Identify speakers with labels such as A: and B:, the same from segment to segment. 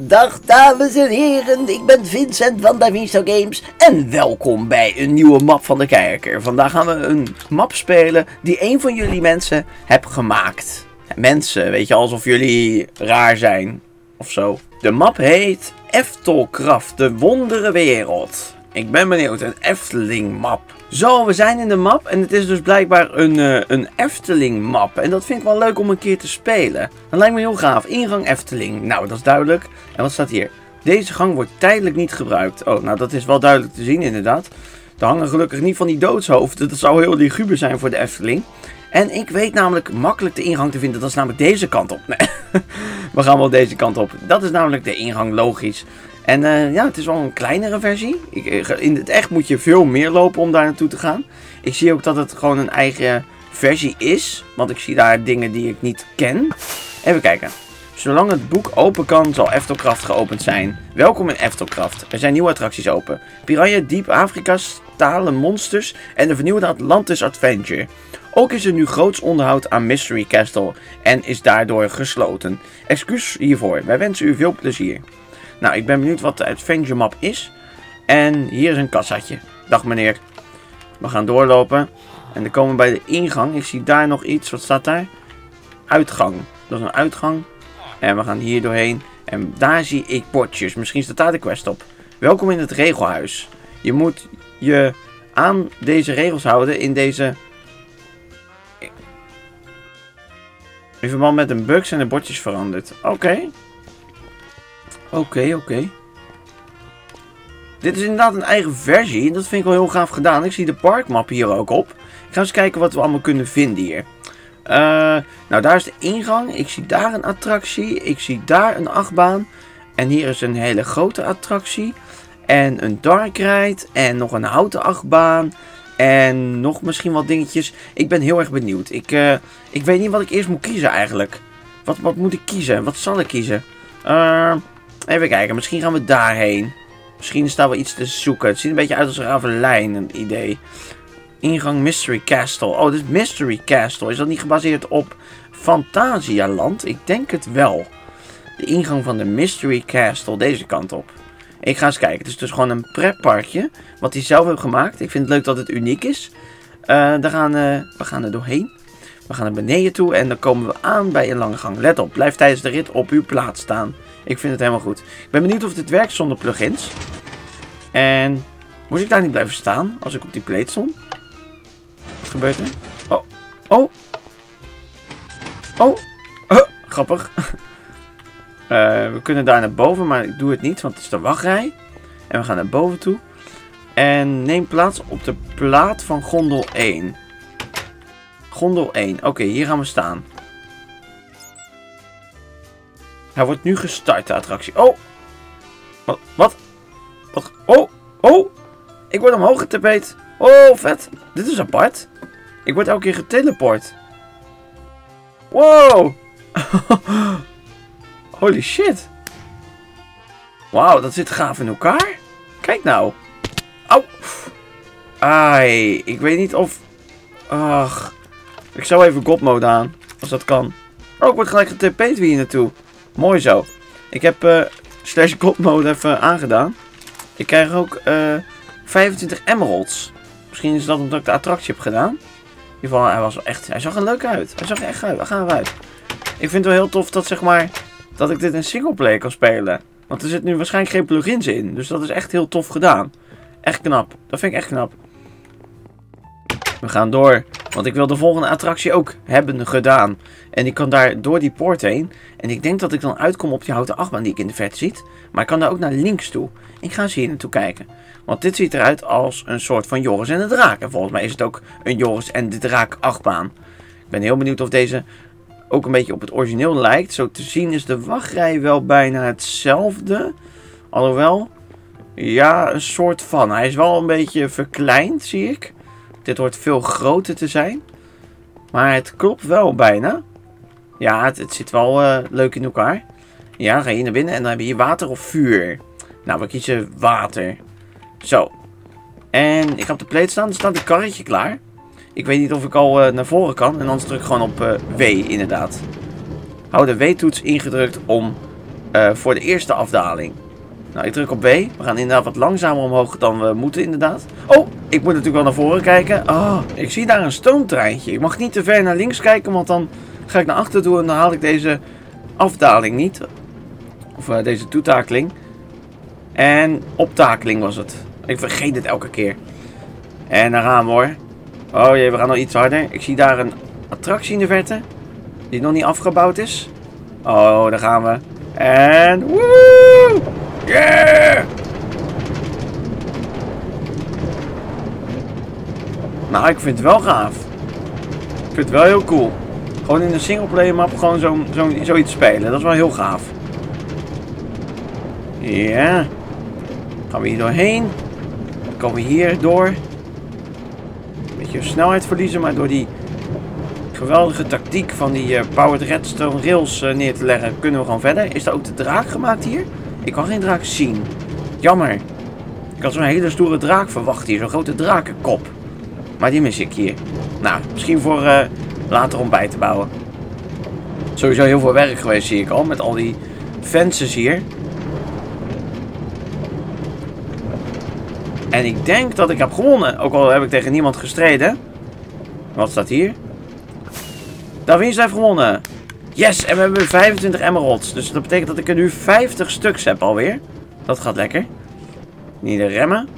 A: Dag dames en heren, ik ben Vincent van Daviso Games en welkom bij een nieuwe map van de kijker. Vandaag gaan we een map spelen die een van jullie mensen hebt gemaakt. Mensen, weet je, alsof jullie raar zijn of zo. De map heet Eftelkraft, de wondere wereld. Ik ben benieuwd, een Efteling map. Zo, we zijn in de map en het is dus blijkbaar een, uh, een Efteling map. En dat vind ik wel leuk om een keer te spelen. Dat lijkt me heel gaaf. Ingang Efteling. Nou, dat is duidelijk. En wat staat hier? Deze gang wordt tijdelijk niet gebruikt. Oh, nou dat is wel duidelijk te zien inderdaad. Er hangen gelukkig niet van die doodshoofden. Dat zou heel liguber zijn voor de Efteling. En ik weet namelijk makkelijk de ingang te vinden. Dat is namelijk deze kant op. Nee, we gaan wel deze kant op. Dat is namelijk de ingang, logisch. En uh, ja, het is wel een kleinere versie. Ik, eh, in het echt moet je veel meer lopen om daar naartoe te gaan. Ik zie ook dat het gewoon een eigen versie is. Want ik zie daar dingen die ik niet ken. Even kijken. Zolang het boek open kan, zal Eftelkraft geopend zijn. Welkom in Eftelkraft. Er zijn nieuwe attracties open. Piranha, Diep Afrika, stalen monsters en de vernieuwde Atlantis Adventure. Ook is er nu groots onderhoud aan Mystery Castle en is daardoor gesloten. Excuus hiervoor. Wij wensen u veel plezier. Nou, ik ben benieuwd wat de Adventure Map is. En hier is een kassatje. Dag meneer. We gaan doorlopen. En dan komen we bij de ingang. Ik zie daar nog iets. Wat staat daar? Uitgang. Dat is een uitgang. En we gaan hier doorheen. En daar zie ik bordjes. Misschien staat daar de quest op. Welkom in het regelhuis. Je moet je aan deze regels houden in deze... In verband met een bug zijn de bordjes veranderd. Oké. Oké, oké. Dit is inderdaad een eigen versie. En dat vind ik wel heel gaaf gedaan. Ik zie de parkmap hier ook op. Ik ga eens kijken wat we allemaal kunnen vinden hier. Uh, nou, daar is de ingang. Ik zie daar een attractie. Ik zie daar een achtbaan. En hier is een hele grote attractie. En een dark ride. En nog een houten achtbaan. En nog misschien wat dingetjes. Ik ben heel erg benieuwd. Ik, uh, ik weet niet wat ik eerst moet kiezen eigenlijk. Wat, wat moet ik kiezen? Wat zal ik kiezen? Uh, even kijken. Misschien gaan we daarheen. Misschien is daar wel iets te zoeken. Het ziet een beetje uit als een ravelijn, een idee. Ingang Mystery Castle. Oh, dit is Mystery Castle. Is dat niet gebaseerd op Fantasialand? Ik denk het wel. De ingang van de Mystery Castle. Deze kant op. Ik ga eens kijken. Het is dus gewoon een pretparkje. Wat hij zelf heeft gemaakt. Ik vind het leuk dat het uniek is. Uh, daar gaan, uh, we gaan er doorheen. We gaan naar beneden toe. En dan komen we aan bij een lange gang. Let op. Blijf tijdens de rit op uw plaats staan. Ik vind het helemaal goed. Ik ben benieuwd of dit werkt zonder plugins. En moest ik daar niet blijven staan als ik op die plate stond? Wat gebeurt er? Oh. Oh. Oh. Grappig. Uh, we kunnen daar naar boven, maar ik doe het niet, want het is de wachtrij. En we gaan naar boven toe. En neem plaats op de plaat van gondel 1. Gondel 1. Oké, hier gaan we staan. Hij wordt nu gestart, de attractie. Oh! Wat? Wat? Wat? Oh! Oh! Ik word omhoog getipeerd. Oh, vet. Dit is apart. Ik word elke keer geteleport. Wow! Holy shit. Wauw, dat zit gaaf in elkaar. Kijk nou. Au. Ai, ik weet niet of... Ach. Ik zou even God mode aan. Als dat kan. Oh, ik word gelijk getepeerd hier naartoe. Mooi zo. Ik heb uh, slash God mode even aangedaan. Ik krijg ook uh, 25 emeralds. Misschien is dat omdat ik de attractie heb gedaan. In ieder geval, hij, was echt, hij zag er leuk uit. Hij zag er echt uit. Waar gaan we uit? Ik vind het wel heel tof dat, zeg maar, dat ik dit in singleplayer kan spelen. Want er zit nu waarschijnlijk geen plugins in. Dus dat is echt heel tof gedaan. Echt knap. Dat vind ik echt knap. We gaan door. Want ik wil de volgende attractie ook hebben gedaan. En ik kan daar door die poort heen. En ik denk dat ik dan uitkom op die houten achtbaan die ik in de vet ziet. Maar ik kan daar ook naar links toe. Ik ga eens hier naartoe kijken. Want dit ziet eruit als een soort van Joris en de Draak. En volgens mij is het ook een Joris en de Draak achtbaan. Ik ben heel benieuwd of deze ook een beetje op het origineel lijkt. Zo te zien is de wachtrij wel bijna hetzelfde. Alhoewel, ja, een soort van. Hij is wel een beetje verkleind, zie ik. Dit hoort veel groter te zijn. Maar het klopt wel bijna. Ja, het, zit wel uh, leuk in elkaar. Ja, dan ga je naar binnen en dan heb je hier water of vuur. Nou, we kiezen water. Zo. En ik ga op de plate staan. Er staat een karretje klaar. Ik weet niet of ik al uh, naar voren kan. En anders druk ik gewoon op uh, W inderdaad. Hou de W-toets ingedrukt om eh, voor de eerste afdaling. Nou, ik druk op B. We gaan inderdaad wat langzamer omhoog dan we moeten inderdaad. Oh, ik moet natuurlijk wel naar voren kijken. Oh, ik zie daar een stoomtreintje. Ik mag niet te ver naar links kijken, want dan ga ik naar achter toe en dan haal ik deze afdaling niet. Of uh, deze toetakeling. En optakeling was het. Ik vergeet het elke keer. En daar gaan we hoor. Oh jee, we gaan nog iets harder. Ik zie daar een attractie in de verte. Die nog niet afgebouwd is. Oh, daar gaan we. En... Woe! Yeah! Nou, ik vind het wel gaaf. Ik vind het wel heel cool. Gewoon in een singleplayer map gewoon zo, zo, zoiets spelen. Dat is wel heel gaaf. Ja. Gaan we hier doorheen. Dan komen we hier door. Een beetje snelheid verliezen, maar door die geweldige tactiek van die uh, powered redstone rails uh, neer te leggen, kunnen we gewoon verder. Is er ook de draak gemaakt hier? Ik kan geen draak zien. Jammer. Ik had zo'n hele stoere draak verwacht hier. Zo'n grote drakenkop. Maar die mis ik hier. Nou, misschien voor uh, later om bij te bouwen. Sowieso heel veel werk geweest zie ik al. Met al die fences hier. En ik denk dat ik heb gewonnen. Ook al heb ik tegen niemand gestreden. Wat staat hier? Davins heeft gewonnen. Yes, en we hebben 25 emeralds. Dus dat betekent dat ik er nu 50 stuks heb alweer. Dat gaat lekker. Niet de remmen.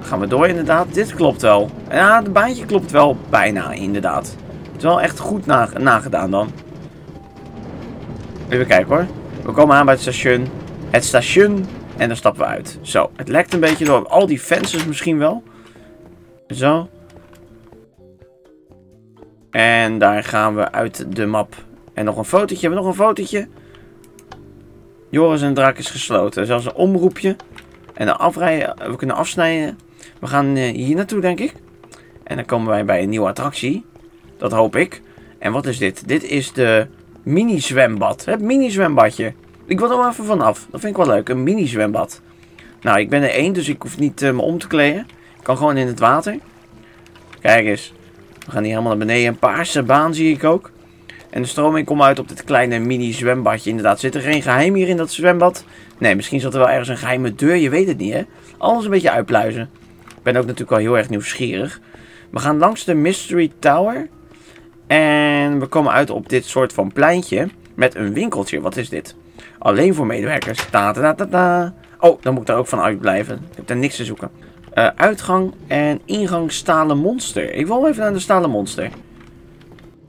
A: Gaan we door inderdaad. Dit klopt wel. Ja, het baantje klopt wel bijna inderdaad. Het is wel echt goed nagedaan dan. Even kijken hoor. We komen aan bij het station. Het station. En dan stappen we uit. Zo, het lekt een beetje door al die fences misschien wel. Zo. En daar gaan we uit de map. En nog een fotootje. Hebben we nog een fotootje? Joris en Draak is gesloten. Zelfs een omroepje. En dan afrijden. We kunnen afsnijden. We gaan eh, hier naartoe, denk ik. En dan komen wij bij een nieuwe attractie. Dat hoop ik. En wat is dit? Dit is de mini-zwembad. Het mini-zwembadje. Ik wil er wel even vanaf. Dat vind ik wel leuk. Een mini-zwembad. Nou, ik ben er één, dus ik hoef niet uh, me om te kleden. Ik kan gewoon in het water. Kijk eens. We gaan hier helemaal naar beneden. Een paarse baan zie ik ook. En de stroming komt uit op dit kleine mini zwembadje. Inderdaad, zit er geen geheim hier in dat zwembad? Nee, misschien zat er wel ergens een geheime deur. Je weet het niet, hè? Alles een beetje uitpluizen. Ik ben ook natuurlijk wel heel erg nieuwsgierig. We gaan langs de Mystery Tower. En we komen uit op dit soort van pleintje. Met een winkeltje. Wat is dit? Alleen voor medewerkers. Ta. Oh, dan moet ik daar ook van uitblijven. Ik heb daar niks te zoeken. Uh, uitgang en ingang stalen monster. Ik wil even naar de stalen monster.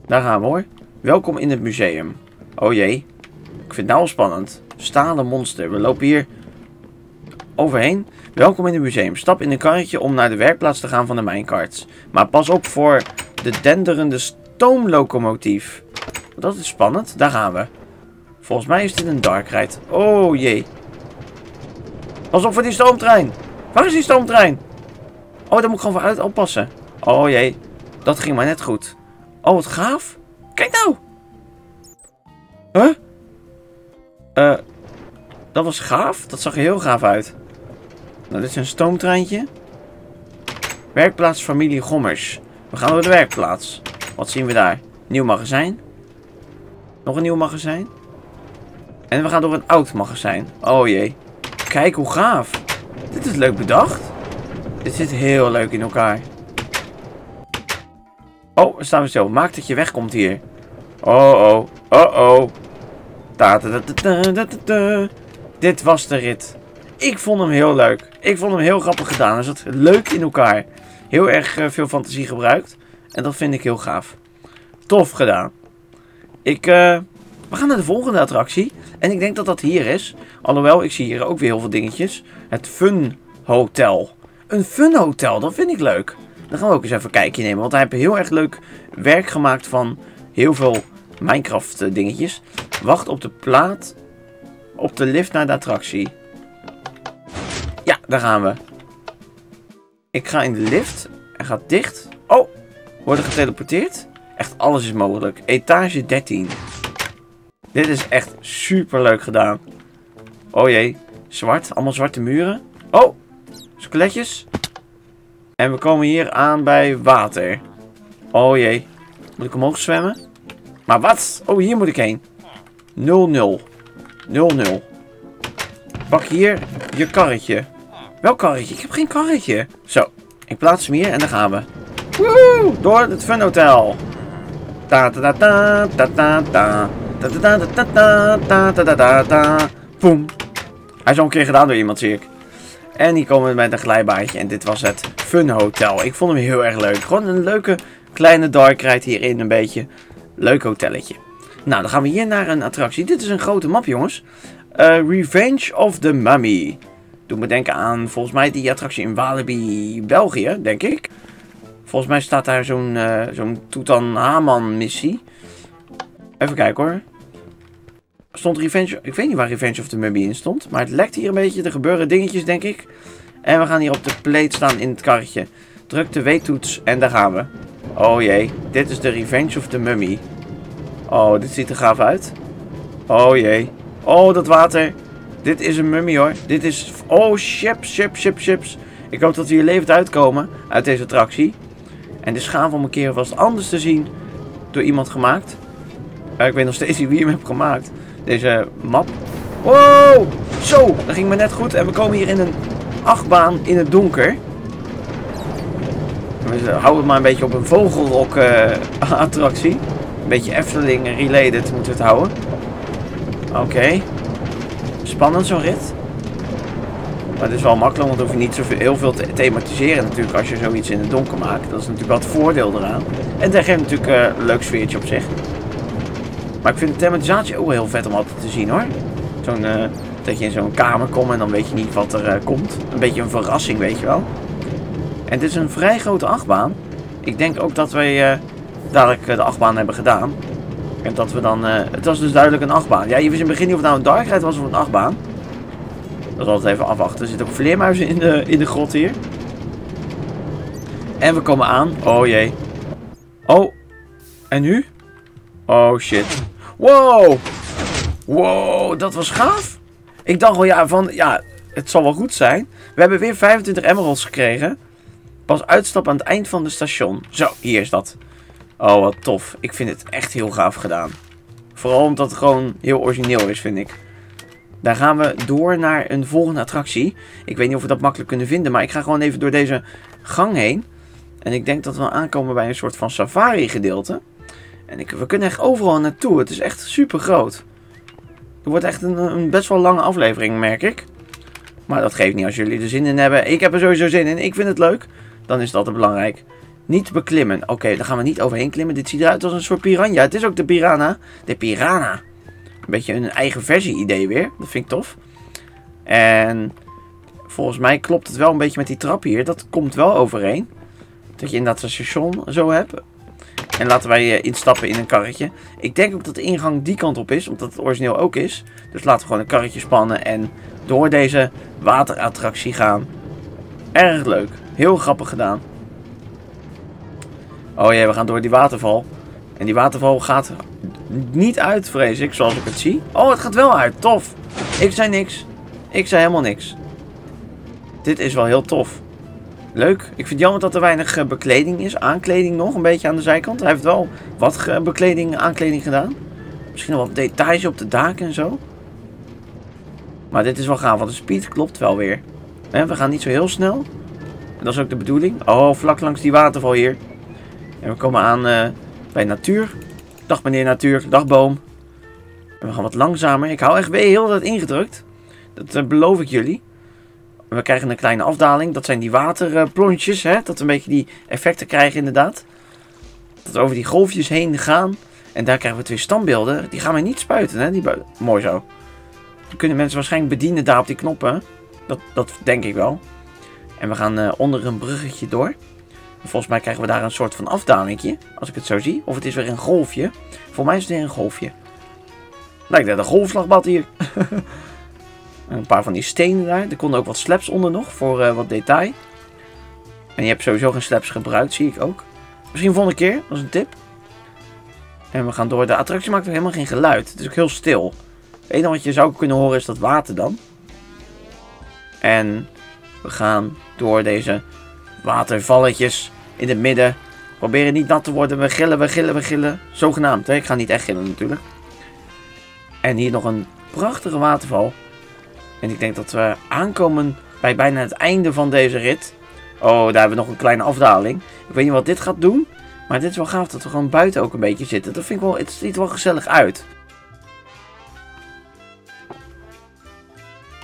A: Daar gaan we hoor. Welkom in het museum. Oh jee. Ik vind het nou spannend. Stalen monster. We lopen hier overheen. Welkom in het museum. Stap in een karretje om naar de werkplaats te gaan van de minecarts. Maar pas op voor de denderende stoomlocomotief. Dat is spannend. Daar gaan we. Volgens mij is dit een dark ride. Oh jee. Pas op voor die stoomtrein. Waar is die stoomtrein? Oh, daar moet ik gewoon voor uit oppassen. Oh jee. Dat ging maar net goed. Oh, wat gaaf. Kijk nou. Huh? Uh, dat was gaaf. Dat zag er heel gaaf uit. Nou, dit is een stoomtreintje. Werkplaats familie Gommers. We gaan door de werkplaats. Wat zien we daar? Nieuw magazijn. Nog een nieuw magazijn. En we gaan door een oud magazijn. Oh jee. Kijk hoe gaaf. Dit is leuk bedacht. Dit zit heel leuk in elkaar. Oh, staan we stil. Maak dat je wegkomt hier. Oh, oh. Oh, oh. Dit was de rit. Ik vond hem heel leuk. Ik vond hem heel grappig gedaan. Hij zat leuk in elkaar. Heel erg uh, veel fantasie gebruikt. En dat vind ik heel gaaf. Tof gedaan. Ik, uh, we gaan naar de volgende attractie. En ik denk dat dat hier is. Alhoewel, ik zie hier ook weer heel veel dingetjes. Het Fun Hotel. Een Fun Hotel, dat vind ik leuk. Dan gaan we ook eens even een kijkje nemen. Want hij heeft heel erg leuk werk gemaakt van heel veel Minecraft eh, dingetjes. Wacht op de plaat. Op de lift naar de attractie. Ja, daar gaan we. Ik ga in de lift. Hij gaat dicht. Oh, worden geteleporteerd? Echt alles is mogelijk. Etage 13. Dit is echt super leuk gedaan. Oh jee. Zwart. Allemaal zwarte muren. Oh. Skeletjes. En we komen hier aan bij water. Oh jee. Moet ik omhoog zwemmen? Maar wat? Oh, hier moet ik heen. 0-0. 0-0. Pak hier je karretje. Welk karretje? Ik heb geen karretje. Zo, ik plaats hem hier en dan gaan we. Woe! Door het Fun Hotel. Ta ta ta ta ta ta Boom. Hij is al een keer gedaan door iemand, zie ik. En die komen met een glijbaantje. En dit was het Fun Hotel. Ik vond hem heel erg leuk. Gewoon een leuke kleine dark ride hierin. Een beetje leuk hotelletje. Nou, dan gaan we hier naar een attractie. Dit is een grote map, jongens. Revenge of the Mummy. Doe me denken aan, volgens mij, die attractie in Walibi, België, denk ik. Volgens mij staat daar zo'n zo'n Tutankhaman missie. Even kijken hoor. Stond Revenge... Ik weet niet waar Revenge of the Mummy in stond. Maar het lekt hier een beetje. Er gebeuren dingetjes, denk ik. En we gaan hier op de plate staan in het karretje. Druk de W-toets en daar gaan we. Oh jee. Dit is de Revenge of the Mummy. Oh, dit ziet er gaaf uit. Oh jee. Oh, dat water. Dit is een mummy hoor. Dit is... Oh, chips, chips, chips, chips. Ik hoop dat we hier levend uitkomen uit deze attractie. En de schaaf om een keer was anders te zien door iemand gemaakt. Uh, ik weet nog steeds niet wie hem heeft gemaakt. Deze map. Wow! Zo, dat ging me net goed. En we komen hier in een achtbaan in het donker. We houden maar een beetje op een vogelrok uh, attractie. Een beetje Efteling related moeten we het houden. Oké. Spannend zo'n rit. Maar het is wel makkelijk, want dan hoef je niet zoveel, heel veel te thematiseren natuurlijk als je zoiets in het donker maakt. Dat is natuurlijk wel het voordeel eraan. En dat geeft natuurlijk uh, een leuk sfeertje op zich. Maar ik vind de thematisatie ook wel heel vet om altijd te zien hoor. Zo'n, uh, dat je in zo'n kamer komt en dan weet je niet wat er uh, komt. Een beetje een verrassing, weet je wel. En het is een vrij grote achtbaan. Ik denk ook dat wij dadelijk de achtbaan hebben gedaan. En dat we dan... het was dus duidelijk een achtbaan. Ja, je wist in het begin niet of het nou een dark ride was of een achtbaan. Dat is altijd even afwachten. Er zitten ook vleermuizen in de, in de grot hier. En we komen aan. Oh jee. Oh. En nu? Oh shit. Wow. Wow, dat was gaaf. Ik dacht wel, ja, van, ja, het zal wel goed zijn. We hebben weer 25 emeralds gekregen. Pas uitstap aan het eind van het station. Zo, hier is dat. Oh, wat tof. Ik vind het echt heel gaaf gedaan. Vooral omdat het gewoon heel origineel is, vind ik. Daar gaan we door naar een volgende attractie. Ik weet niet of we dat makkelijk kunnen vinden, maar ik ga gewoon even door deze gang heen. En ik denk dat we aankomen bij een soort van safari gedeelte. En ik, we kunnen echt overal naartoe. Het is echt super groot. Het wordt echt een, een, best wel lange aflevering, merk ik. Maar dat geeft niet als jullie er zin in hebben. Ik heb er sowieso zin in. Ik vind het leuk. Dan is dat belangrijk. Niet beklimmen. Oké, okay, daar gaan we niet overheen klimmen. Dit ziet eruit als een soort piranha. Het is ook de piranha. De piranha. Een beetje een eigen versie idee weer. Dat vind ik tof. En volgens mij klopt het wel een beetje met die trap hier. Dat komt wel overeen. Dat je inderdaad een station zo hebt. En laten wij uh, instappen in een karretje. Ik denk ook dat de ingang die kant op is. Omdat het origineel ook is. Dus laten we gewoon een karretje spannen. En door deze waterattractie gaan. Erg leuk. Heel grappig gedaan. Oh ja, we gaan door die waterval. En die waterval gaat niet uit, vrees ik, zoals ik het zie. Oh, het gaat wel uit. Tof. Ik zei niks. Ik zei helemaal niks. Dit is wel heel tof. Leuk. Ik vind het jammer dat er weinig uh, bekleding is. Aankleding nog, een beetje aan de zijkant. Hij heeft wel wat uh, bekleding, aankleding gedaan. Misschien nog wat details op de daken en zo. Maar dit is wel gaaf, want de speed klopt wel weer. We gaan niet zo heel snel. En dat is ook de bedoeling. Oh, vlak langs die waterval hier. En we komen aan uh, bij natuur. Dag meneer natuur, dag boom. En we gaan wat langzamer. Ik hou echt weer heel dat ingedrukt. Dat beloof ik jullie. We krijgen een kleine afdaling. Dat zijn die waterplontjes. Hè? Dat we een beetje die effecten krijgen inderdaad. Dat we over die golfjes heen gaan. En daar krijgen we twee standbeelden. Die gaan we niet spuiten. Hè? Die Mooi zo. Dan kunnen mensen waarschijnlijk bedienen daar op die knoppen. Dat, dat denk ik wel. En we gaan uh, onder een bruggetje door. Volgens mij krijgen we daar een soort van afdalingje. Als ik het zo zie. Of het is weer een golfje. Voor mij is het weer een golfje. Lijkt net een golfslagbad hier. een paar van die stenen daar. Er konden ook wat slaps onder nog. Voor uh, wat detail. En je hebt sowieso geen slaps gebruikt. Zie ik ook. Misschien volgende keer. Is een tip. En we gaan door. De attractie maakt ook helemaal geen geluid. Het is ook heel stil. Het enige wat je zou kunnen horen is dat water dan. En we gaan door deze watervalletjes in het midden. Proberen niet nat te worden. We gillen, we gillen, we gillen. Zogenaamd, hè? Ik ga niet echt gillen natuurlijk. En hier nog een prachtige waterval. En ik denk dat we aankomen bij bijna het einde van deze rit. Oh, daar hebben we nog een kleine afdaling. Ik weet niet wat dit gaat doen. Maar dit is wel gaaf dat we gewoon buiten ook een beetje zitten. Dat vind ik wel, het ziet wel gezellig uit.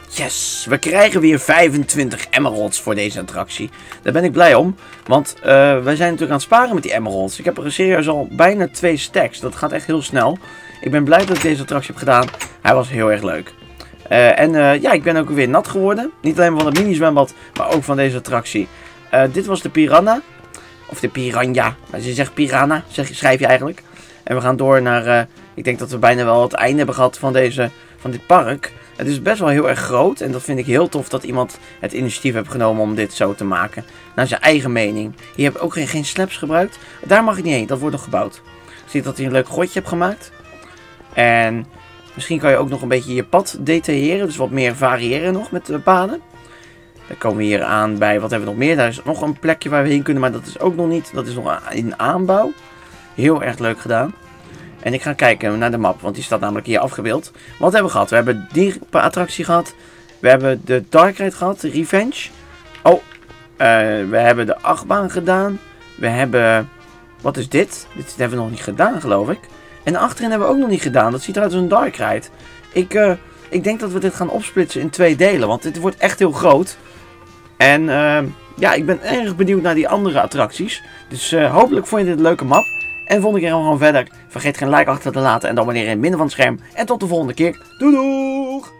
A: Yes, we krijgen weer 25 emeralds voor deze attractie. Daar ben ik blij om, want uh, wij zijn natuurlijk aan het sparen met die emeralds. Ik heb er serieus al bijna twee stacks, dat gaat echt heel snel. Ik ben blij dat ik deze attractie heb gedaan. Hij was heel erg leuk. Uh, en uh, ja, ik ben ook weer nat geworden. Niet alleen van het mini-zwembad, maar ook van deze attractie. dit was de Piranha. Of de Piranha. Maar ze zegt Piranha, zeg, schrijf je eigenlijk. En we gaan door naar... ik denk dat we bijna wel het einde hebben gehad van, deze, van dit park. Het is best wel heel erg groot en dat vind ik heel tof dat iemand het initiatief heeft genomen om dit zo te maken. Naar zijn eigen mening. Hier heb ik ook geen, geen slaps gebruikt. Daar mag ik niet heen, dat wordt nog gebouwd. Ik zie dat hij een leuk grotje hebt gemaakt. En misschien kan je ook nog een beetje je pad detailleren, dus wat meer variëren nog met de paden. Dan komen we hier aan bij, wat hebben we nog meer? Daar is nog een plekje waar we heen kunnen, maar dat is ook nog niet, dat is nog in aanbouw. Heel erg leuk gedaan. En ik ga kijken naar de map, want die staat namelijk hier afgebeeld. Wat hebben we gehad? We hebben die attractie gehad. We hebben de Dark Ride gehad, Revenge. Oh, uh, we hebben de achtbaan gedaan. We hebben... Wat is dit? Dit hebben we nog niet gedaan, geloof ik. En achterin hebben we ook nog niet gedaan. Dat ziet eruit als een Dark Ride. Ik, uh, ik denk dat we dit gaan opsplitsen in twee delen, want dit wordt echt heel groot. En uh, ja, ik ben erg benieuwd naar die andere attracties. Dus hopelijk vond je dit een leuke map. En keer gaan we gewoon verder. Vergeet geen like achter te laten en dan wanneer in het midden van het scherm. En tot de volgende keer. Doei!